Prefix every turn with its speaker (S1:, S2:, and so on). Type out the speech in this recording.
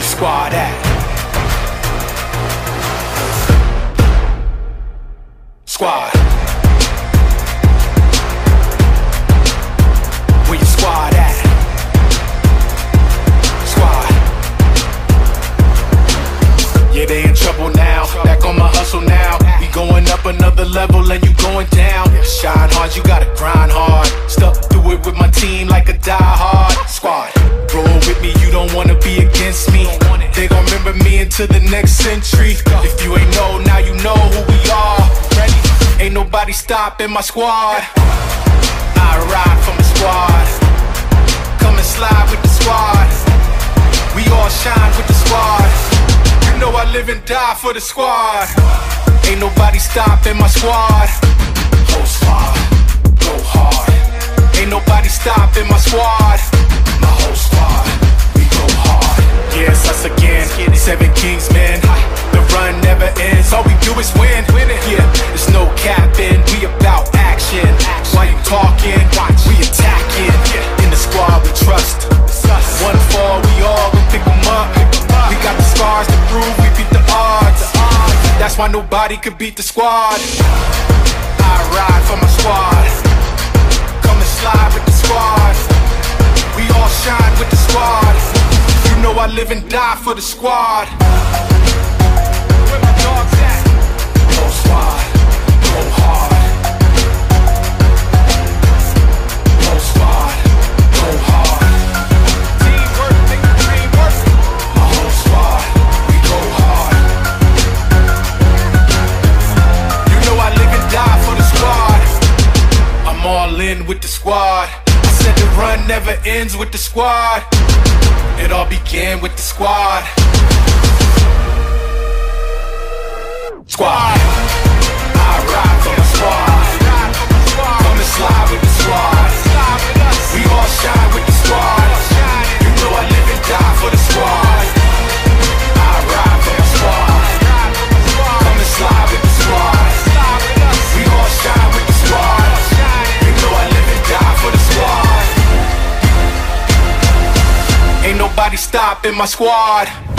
S1: squad at? Squad. Your squad at? Squad. Yeah, they in trouble now. Back on my hustle now. We going up another level and you going down. Shine hard, you gotta grind hard. Stuck through it with my team like a die into the next century. If you ain't know, now you know who we are. Ready? Ain't nobody stopping my squad. I ride for my squad. Come and slide with the squad. We all shine with the squad. You know I live and die for the squad. Ain't nobody stopping my squad. Whole squad, do is win. Yeah, there's no capping. We about action. While you talking, we attacking. In the squad we trust. One fall, we all we pick 'em up. We got the scars to prove we beat the odds. That's why nobody could beat the squad. I ride for my squad. Come and slide with the squad. We all shine with the squad. You know I live and die for the squad. Where my dogs at? In with the squad. I said the run never ends with the squad. It all began with the squad. Squad. Nobody stopping my squad.